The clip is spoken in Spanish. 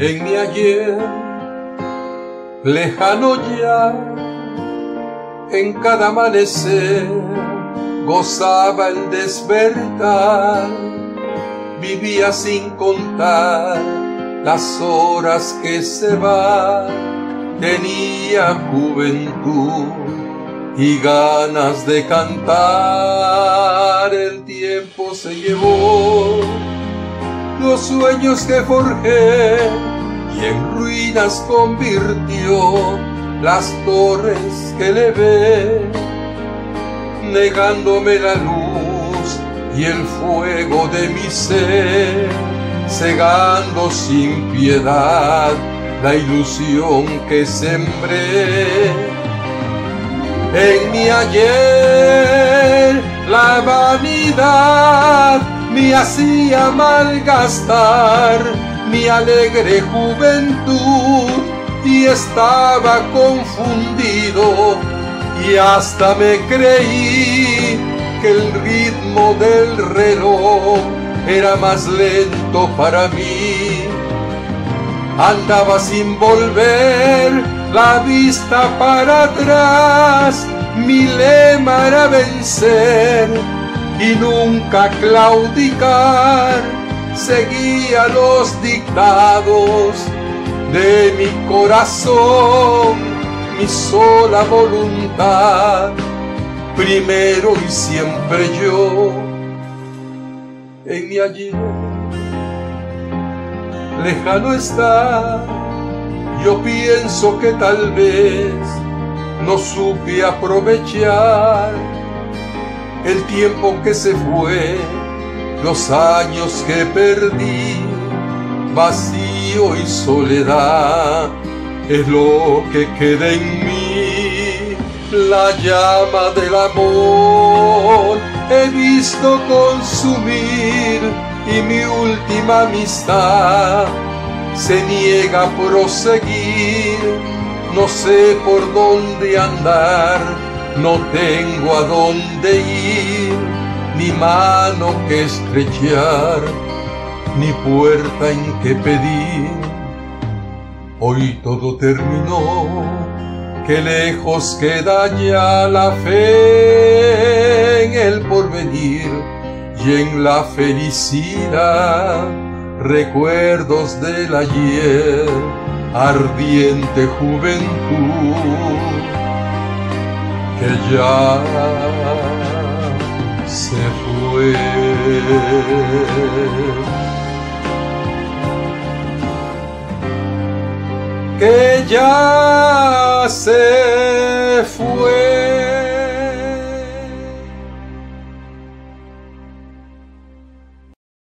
en mi ayer, lejano ya, en cada amanecer, gozaba el despertar, vivía sin contar las horas que se van, tenía juventud y ganas de cantar, el tiempo se llevó los sueños que forjé y en ruinas convirtió las torres que le ve, negándome la luz y el fuego de mi ser, cegando sin piedad la ilusión que sembré. En mi ayer la vanidad me hacía malgastar mi alegre juventud y estaba confundido y hasta me creí que el ritmo del reloj era más lento para mí. Andaba sin volver la vista para atrás, mi lema era vencer y nunca claudicar, seguía los dictados de mi corazón, mi sola voluntad, primero y siempre yo, en mi ayer, lejano está, yo pienso que tal vez no supe aprovechar el tiempo que se fue, los años que perdí, vacío y soledad, es lo que queda en mí, la llama del amor, he visto consumir y mi última amistad se niega a proseguir, no sé por dónde andar no tengo a dónde ir, ni mano que estrechar, ni puerta en que pedir. Hoy todo terminó, que lejos queda ya la fe en el porvenir y en la felicidad, recuerdos del ayer, ardiente juventud que ya Que ya se